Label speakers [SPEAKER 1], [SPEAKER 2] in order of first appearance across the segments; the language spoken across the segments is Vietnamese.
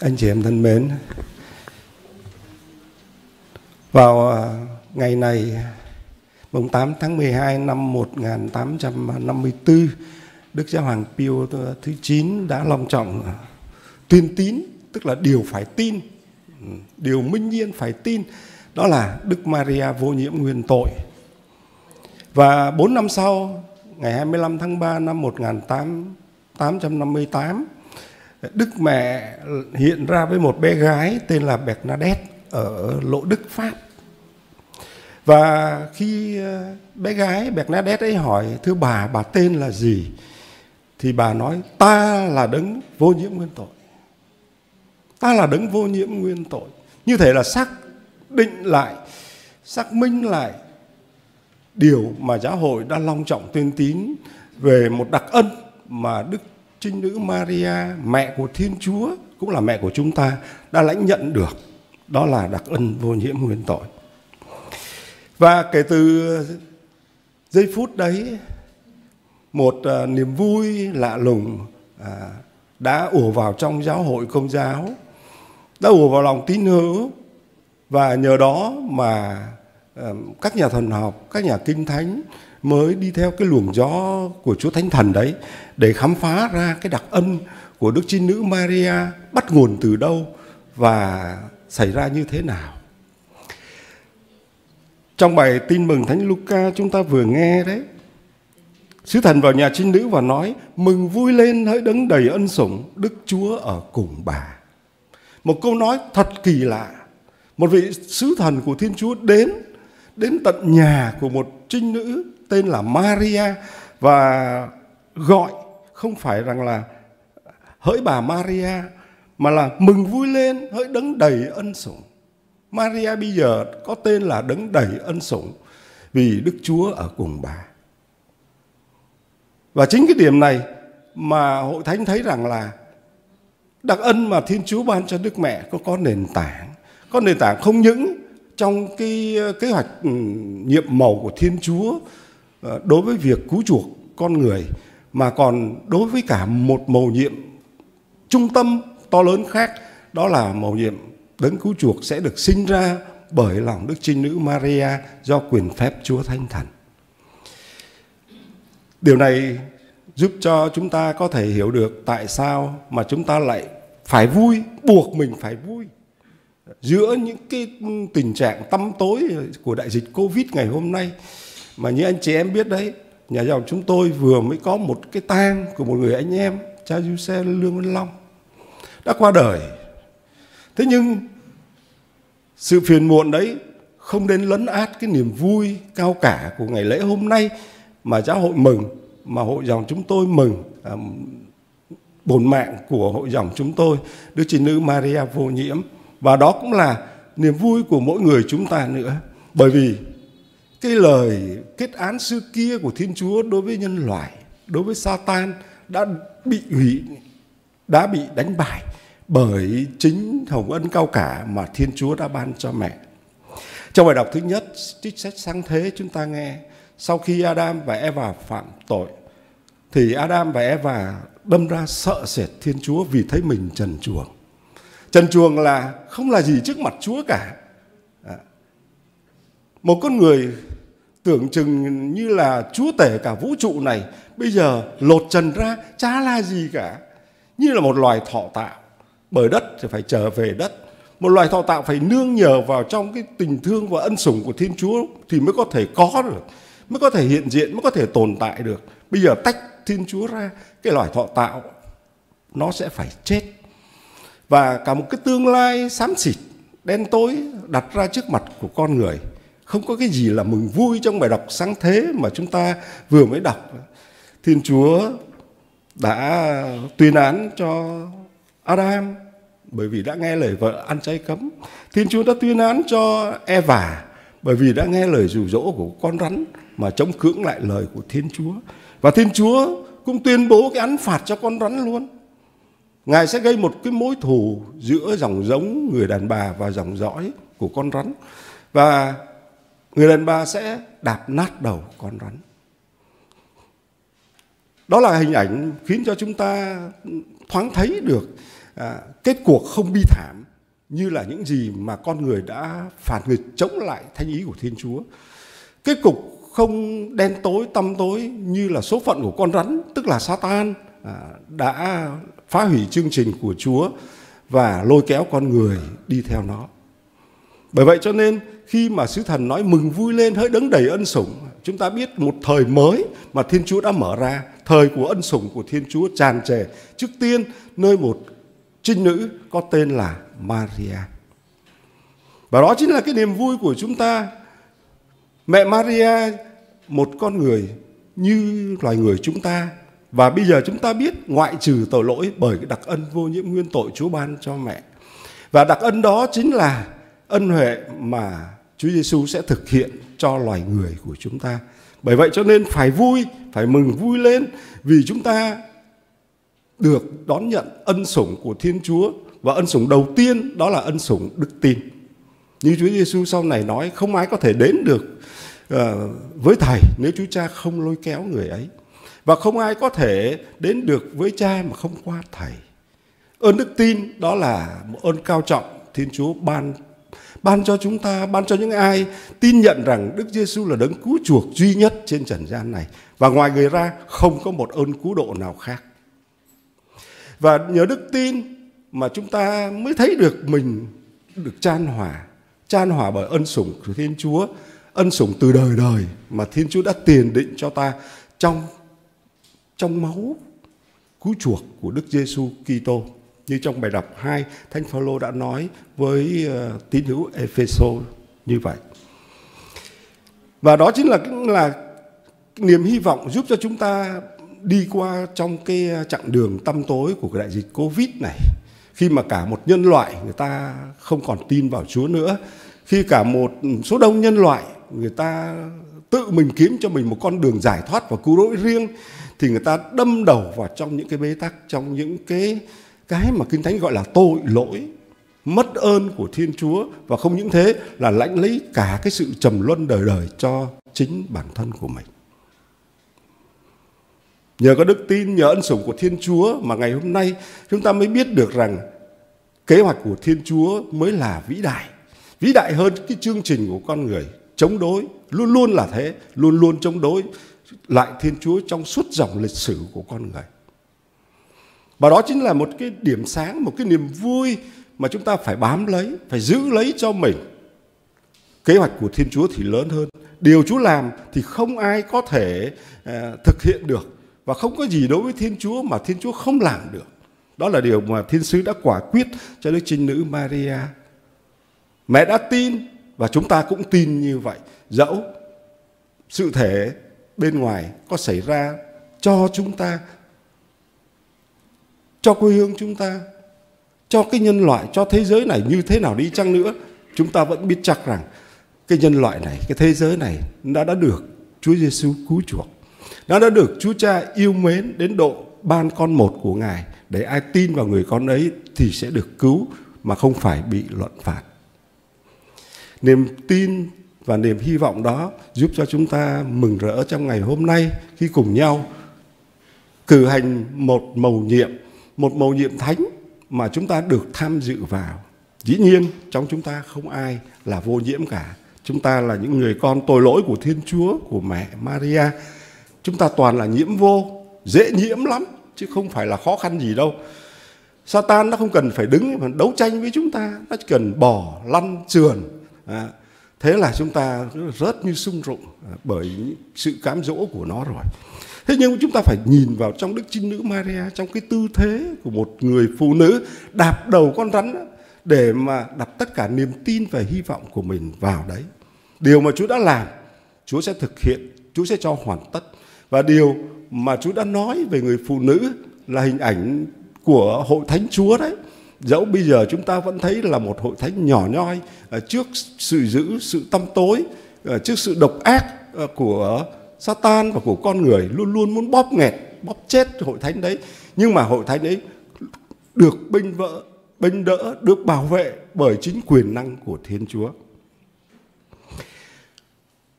[SPEAKER 1] Anh chị em thân mến, vào à, ngày này, mùng 8 tháng 12 năm 1854, Đức Giáo Hoàng Pio thứ 9 đã long trọng tuyên tín, tức là điều phải tin, điều minh nhiên phải tin, đó là Đức Maria vô nhiễm nguyên tội. Và 4 năm sau, ngày 25 tháng 3 năm 1858, Đức mẹ hiện ra với một bé gái tên là Bernadette ở lộ Đức Pháp. Và khi ờ, bé gái Bernadette ấy hỏi thưa bà bà tên là gì thì bà nói ta là đấng vô nhiễm nguyên tội. Ta là đấng vô nhiễm nguyên tội. Như thể là xác định lại, xác minh lại điều mà giáo hội đã long trọng tuyên tín về một đặc ân mà Đức Trinh Nữ Maria, mẹ của Thiên Chúa, cũng là mẹ của chúng ta, đã lãnh nhận được. Đó là đặc ân vô nhiễm nguyên tội. Và kể từ giây phút đấy, một uh, niềm vui lạ lùng uh, đã ùa vào trong giáo hội công giáo, đã ùa vào lòng tín hữu và nhờ đó mà các nhà thần học, các nhà kinh thánh mới đi theo cái luồng gió của Chúa Thánh Thần đấy để khám phá ra cái đặc ân của Đức Trinh Nữ Maria bắt nguồn từ đâu và xảy ra như thế nào. Trong bài tin mừng Thánh Luca chúng ta vừa nghe đấy, Sứ thần vào nhà trinh nữ và nói Mừng vui lên hỡi đấng đầy ân sủng Đức Chúa ở cùng bà Một câu nói thật kỳ lạ Một vị sứ thần của Thiên Chúa đến Đến tận nhà của một trinh nữ tên là Maria và gọi không phải rằng là hỡi bà Maria mà là mừng vui lên hỡi đấng đầy ân sủng. Maria bây giờ có tên là đấng đầy ân sủng vì Đức Chúa ở cùng bà. Và chính cái điểm này mà hội thánh thấy rằng là đặc ân mà Thiên Chúa ban cho Đức Mẹ có có nền tảng, có nền tảng không những trong cái ờ, kế hoạch ừ, nhiệm màu của Thiên Chúa ờ, đối với việc cứu chuộc con người mà còn đối với cả một mầu nhiệm trung tâm to lớn khác đó là mầu nhiệm đấng cứu chuộc sẽ được sinh ra bởi lòng đức trinh nữ Maria do quyền phép Chúa Thánh Thần. Điều này giúp cho chúng ta có thể hiểu được tại sao mà chúng ta lại phải vui, buộc mình phải vui. Giữa những cái tình trạng tăm tối của đại dịch Covid ngày hôm nay mà như anh chị em biết đấy nhà dòng chúng tôi vừa mới có một cái tang của một người anh em cha du xe lương văn long đã qua đời. Thế nhưng sự phiền muộn đấy không đến lấn át cái niềm vui cao cả của ngày lễ hôm nay mà giáo hội mừng mà hội dòng chúng tôi mừng à, bổn mạng của hội dòng chúng tôi Đức Chị Nữ Maria vô nhiễm và đó cũng là niềm vui của mỗi người chúng ta nữa bởi vì cái lời kết án xưa kia của Thiên Chúa đối với nhân loại, đối với Satan đã bị hủy, đã bị đánh bại bởi chính hồng ân cao cả mà Thiên Chúa đã ban cho mẹ. Trong bài đọc thứ nhất, trích sách sáng thế chúng ta nghe, sau khi Adam và Eva phạm tội, thì Adam và Eva đâm ra sợ sệt Thiên Chúa vì thấy mình trần truồng. Trần truồng là không là gì trước mặt Chúa cả. À, một con người tưởng chừng như là chúa tể cả vũ trụ này, bây giờ lột trần ra, chả là gì cả. Như là một loài thọ tạo, bởi đất thì phải trở về đất. Một loài thọ tạo phải nương nhờ vào trong cái tình thương và ân sủng của thiên chúa thì mới có thể có được, mới có thể hiện diện, mới có thể tồn tại được. Bây giờ tách thiên chúa ra, cái loài thọ tạo nó sẽ phải chết và cả một cái tương lai xám xịt, đen tối đặt ra trước mặt của con người không có cái gì là mừng vui trong bài đọc sáng thế mà chúng ta vừa mới đọc. Thiên Chúa đã tuyên án cho Adam bởi vì đã nghe lời vợ ăn chay cấm. Thiên Chúa đã tuyên án cho Eva bởi vì đã nghe lời rủ rỗ của con rắn mà chống cưỡng lại lời của Thiên Chúa. Và Thiên Chúa cũng tuyên bố cái án phạt cho con rắn luôn. Ngài sẽ gây một cái mối thù giữa dòng giống người đàn bà và dòng dõi của con rắn. Và người đàn bà sẽ đạp nát đầu con rắn đó là hình ảnh khiến cho chúng ta thoáng thấy được à, kết cuộc không bi thảm như là những gì mà con người đã phản nghịch chống lại thanh ý của Thiên Chúa. Kết cục không đen tối, tăm tối như là số phận của con rắn, tức là Satan à, đã phá hủy chương trình của Chúa và lôi kéo con người đi theo nó. Bởi vậy cho nên khi mà sứ thần nói mừng vui lên hỡi đấng đầy ân sủng, chúng ta biết một thời mới mà Thiên Chúa đã mở ra, thời của ân sủng của Thiên Chúa tràn trề. Trước tiên nơi một trinh nữ có tên là Maria. Và đó chính là cái niềm vui của chúng ta. Mẹ Maria, một con người như loài người chúng ta. Và bây giờ chúng ta biết ngoại trừ tội lỗi bởi cái đặc ân vô nhiễm nguyên tội Chúa ban cho mẹ. Và đặc ân đó chính là ân huệ mà Chúa Giêsu sẽ thực hiện cho loài người của chúng ta. Bởi vậy cho nên phải vui, phải mừng vui lên vì chúng ta được đón nhận ân sủng của Thiên Chúa và ân sủng đầu tiên đó là ân sủng đức tin. Như Chúa Giêsu sau này nói không ai có thể đến được uh, với thầy nếu Chúa Cha không lôi kéo người ấy. Và không ai có thể đến được với cha mà không qua thầy. Ơn đức tin đó là một ơn cao trọng Thiên Chúa ban ban cho chúng ta, ban cho những ai tin nhận rằng Đức Giêsu là đấng cứu chuộc duy nhất trên trần gian này và ngoài người ra không có một ơn cứu độ nào khác. Và nhờ đức tin mà chúng ta mới thấy được mình được chan hòa, chan hòa bởi ân sủng của Thiên Chúa, ân sủng từ đời đời mà Thiên Chúa đã tiền định cho ta trong trong máu cứu chuộc của Đức Giêsu Kitô. Như trong bài đọc 2, Thánh Phaolô đã nói với uh, tín hữu Epheso như vậy. Và đó chính là là niềm hy vọng giúp cho chúng ta đi qua trong cái ờ, chặng đường tăm tối của cái đại dịch Covid này. Khi mà cả một nhân loại người ta không còn tin vào Chúa nữa, khi cả một số đông nhân loại người ta tự mình kiếm cho mình một con đường giải thoát và cứu rỗi riêng, thì người ta đâm đầu vào trong những cái bế tắc, trong những cái cái mà kinh thánh gọi là tội lỗi, mất ơn của thiên chúa. Và không những thế, là lãnh lấy cả cái sự trầm luân đời đời cho chính bản thân của mình. Nhờ có đức tin, nhờ ân sủng của thiên chúa mà ngày hôm nay chúng ta mới biết được rằng kế hoạch của thiên chúa mới là vĩ đại. Vĩ đại hơn cái chương trình của con người chống đối luôn luôn là thế luôn luôn chống đối lại thiên chúa trong suốt dòng lịch sử của con người và đó chính là một cái điểm sáng, một cái niềm vui mà chúng ta phải bám lấy, phải giữ lấy cho mình. Kế hoạch của Thiên Chúa thì lớn hơn. Điều Chúa làm thì không ai có thể uh, thực hiện được. Và không có gì đối với Thiên Chúa mà Thiên Chúa không làm được. Đó là điều mà Thiên Sứ đã quả quyết cho Đức Trinh Nữ Maria. Mẹ đã tin và chúng ta cũng tin như vậy. Dẫu sự thể bên ngoài có xảy ra cho chúng ta cho quê hương chúng ta, cho cái nhân loại, cho thế giới này như thế nào đi chăng nữa, chúng ta vẫn biết chắc rằng cái nhân loại này, cái thế giới này đã đã được Chúa Giêsu cứu chuộc. Nó đã được Chúa Cha yêu mến đến độ ban con một của Ngài để ai tin vào người con ấy thì sẽ được cứu mà không phải bị luận phạt. Niềm tin và niềm hy vọng đó giúp cho chúng ta mừng rỡ trong ngày hôm nay khi cùng nhau cử hành một mầu nhiệm một mầu nhiệm thánh mà chúng ta được tham dự vào. Dĩ nhiên trong chúng ta không ai là vô nhiễm cả. Chúng ta là những người con tội lỗi của Thiên Chúa, của mẹ Maria. Chúng ta toàn là nhiễm vô, dễ nhiễm lắm, chứ không phải là khó khăn gì đâu. Satan nó không cần phải đứng mà đấu tranh với chúng ta, nó chỉ cần bỏ, lăn, trườn. À, thế là chúng ta rớt như sung rụng à, bởi sự cám dỗ của nó rồi. Thế nhưng chúng ta phải nhìn vào trong Đức Trinh Nữ Maria trong cái tư thế của một người phụ nữ đạp đầu con rắn để mà đặt tất cả niềm tin và hy vọng của mình vào đấy. Điều mà Chúa đã làm, Chúa sẽ thực hiện, Chúa sẽ cho hoàn tất. Và điều mà Chúa đã nói về người phụ nữ là hình ảnh của hội thánh Chúa đấy. Dẫu bây giờ chúng ta vẫn thấy là một hội thánh nhỏ nhoi ờ, trước sự giữ, sự tâm tối, ờ, trước sự độc ác ờ, của Satan và của con người luôn luôn muốn bóp nghẹt, bóp chết hội thánh đấy. Nhưng mà hội thánh ấy được binh vỡ, binh đỡ, được bảo vệ bởi chính quyền năng của Thiên Chúa.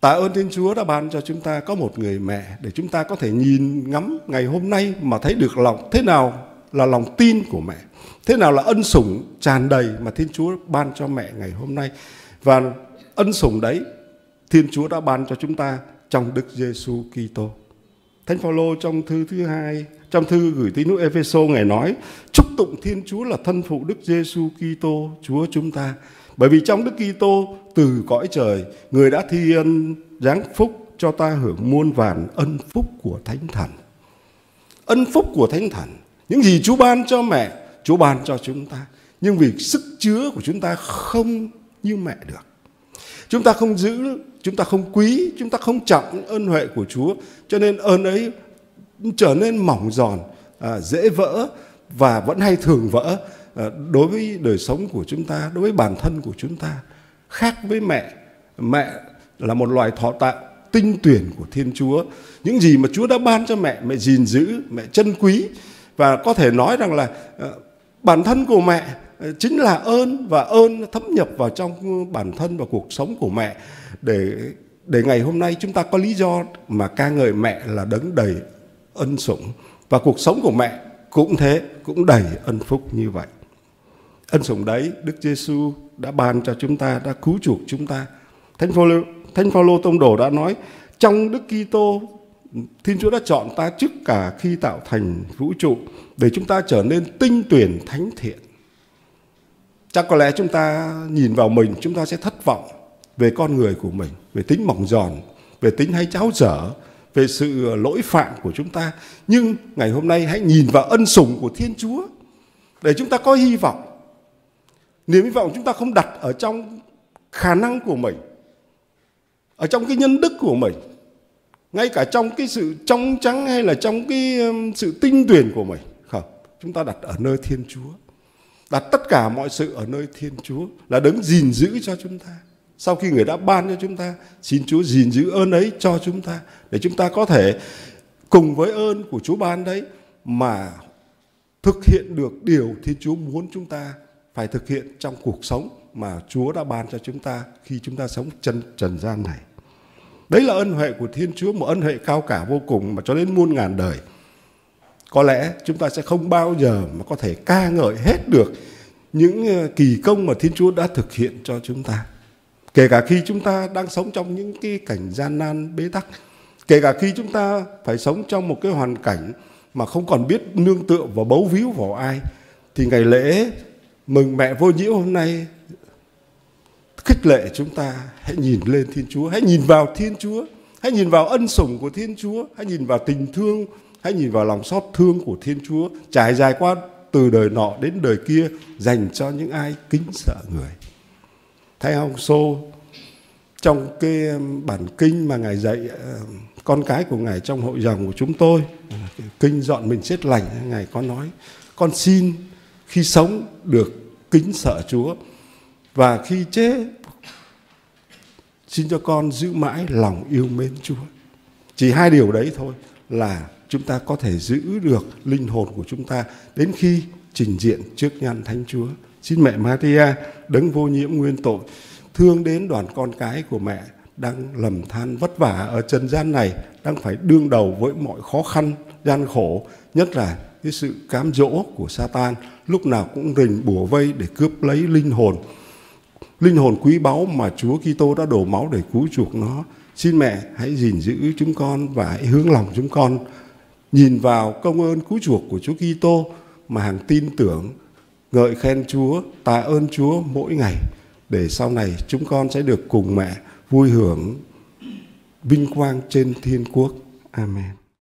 [SPEAKER 1] Tạ ơn Thiên Chúa đã ban cho chúng ta có một người mẹ để chúng ta có thể nhìn ngắm ngày hôm nay mà thấy được lòng thế nào là lòng tin của mẹ. Thế nào là ân sủng tràn đầy mà Thiên Chúa ban cho mẹ ngày hôm nay? Và ân sủng đấy Thiên Chúa đã ban cho chúng ta trong Đức Giêsu Kitô. Thánh Phaolô trong thư thứ hai, trong thư gửi tín hữu Epheso ngài nói: chúc tụng Thiên Chúa là thân phụ Đức Giêsu Kitô, Chúa chúng ta. Bởi vì trong Đức Kitô từ cõi trời, người đã thi ân giáng phúc cho ta hưởng muôn vàn ân phúc của Thánh Thần. Ân phúc của Thánh Thần, những gì Chúa ban cho mẹ, Chúa ban cho chúng ta. Nhưng vì sức chứa của chúng ta không như mẹ được. Chúng ta không giữ, chúng ta không quý, chúng ta không trọng ơn huệ của Chúa. Cho nên ơn ấy trở nên mỏng giòn, à, dễ vỡ và vẫn hay thường vỡ à, đối với đời sống của chúng ta, đối với bản thân của chúng ta. Khác với mẹ, mẹ là một loài thọ tạo tinh tuyển của Thiên Chúa. Những gì mà Chúa đã ban cho mẹ, mẹ gìn giữ, mẹ trân quý. Và có thể nói rằng là ờ, bản thân của mẹ ờ, chính là ơn và ơn thấm nhập vào trong bản thân và cuộc sống của mẹ. Để để ngày hôm nay chúng ta có lý do mà ca ngợi mẹ là đấng đầy ân sủng. Và cuộc sống của mẹ cũng thế, cũng đầy ân phúc như vậy. Ân sủng đấy Đức Giêsu đã ban cho chúng ta, đã cứu chuộc chúng ta. Thánh Phaolô Thánh Phaolô tông đồ đã nói, trong Đức Kitô Thiên Chúa đã chọn ta trước cả khi tạo thành vũ trụ để chúng ta trở nên tinh tuyển, thánh thiện. Chắc có lẽ chúng ta nhìn vào mình, chúng ta sẽ thất vọng về con người của mình, về tính mỏng giòn, về tính hay cháo dở, về sự lỗi phạm của chúng ta. Nhưng ngày hôm nay hãy nhìn vào ân sủng của thiên chúa để chúng ta có hy vọng. Niềm hy vọng chúng ta không đặt ở trong khả năng của mình, ở trong cái nhân đức của mình ngay cả trong cái sự trong trắng hay là trong cái um, sự tinh tuyển của mình không chúng ta đặt ở nơi thiên chúa đặt tất cả mọi sự ở nơi Thiên Chúa là đấng gìn giữ cho chúng ta. Sau khi người đã ban cho chúng ta, xin Chúa gìn giữ ơn ấy cho chúng ta để chúng ta có thể cùng với ơn của Chúa ban đấy mà thực hiện được điều Thiên Chúa muốn chúng ta phải thực hiện trong cuộc sống mà Chúa đã ban cho chúng ta khi chúng ta sống chân trần gian này. Đấy là ân huệ của Thiên Chúa, một ân huệ cao cả vô cùng mà cho đến muôn ngàn đời. Có lẽ chúng ta sẽ không bao giờ mà có thể ca ngợi hết được những ờ, kỳ công mà Thiên Chúa đã thực hiện cho chúng ta. Kể cả khi chúng ta đang sống trong những cái cảnh gian nan bế tắc, kể cả khi chúng ta phải sống trong một cái hoàn cảnh mà không còn biết nương tựa và bấu víu vào ai, thì ngày lễ mừng mẹ vô nhiễu hôm nay khích lệ chúng ta hãy nhìn lên Thiên Chúa, hãy nhìn vào Thiên Chúa, hãy nhìn vào ân sủng của Thiên Chúa, hãy nhìn vào tình thương Hãy nhìn vào lòng xót thương của Thiên Chúa trải dài qua từ đời nọ đến đời kia dành cho những ai kính sợ người. Thầy ông Sô trong cái um, bản kinh mà Ngài dạy um, con cái của Ngài trong hội dòng của chúng tôi, kinh dọn mình chết lành, Ngài có nói, con xin khi sống được kính sợ Chúa và khi chết xin cho con giữ mãi lòng yêu mến Chúa. Chỉ hai điều đấy thôi là chúng ta có thể giữ được linh hồn của chúng ta đến khi trình diện trước nhan Thánh Chúa. Xin mẹ Maria đấng vô nhiễm nguyên tội thương đến đoàn con cái của mẹ đang lầm than vất vả ở trần gian này, đang phải đương đầu với mọi khó khăn, gian khổ, nhất là cái sự cám dỗ của Satan lúc nào cũng rình bùa vây để cướp lấy linh hồn. Linh hồn quý báu mà Chúa Kitô đã đổ máu để cứu chuộc nó. Xin mẹ hãy gìn giữ chúng con và hãy hướng lòng chúng con nhìn vào công ơn cứu chuộc của Chúa Kitô mà hàng tin tưởng ngợi khen Chúa, tạ ơn Chúa mỗi ngày để sau này chúng con sẽ được cùng mẹ vui hưởng vinh quang trên thiên quốc. Amen.